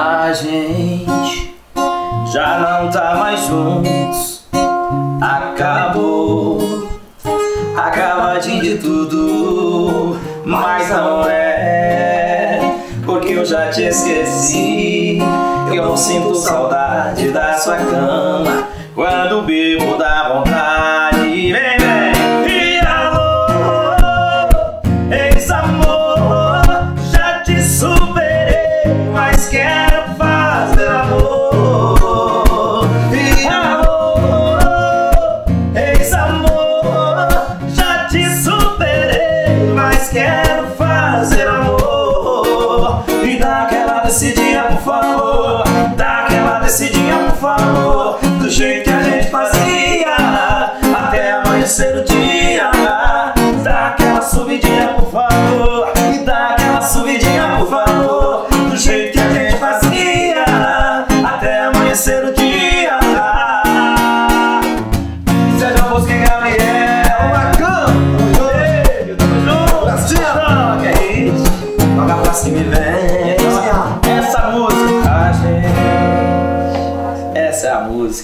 A gente já não tá mais juntos. Acabou, acabadinho de tudo, mas não é. Porque eu já te esqueci. Eu não sinto saudade da sua cama. terceiro dia. Dá aquela subidinha por favor. E dá aquela subidinha por favor. Do jeito que a gente fazia. Até amanhecer o dia. Seja Bosque e Gabriel. Uma Tamo eu Tamo junto! Brasil! Que é isso? Toca pra se e vem. Essa música, a gente. Essa é a música.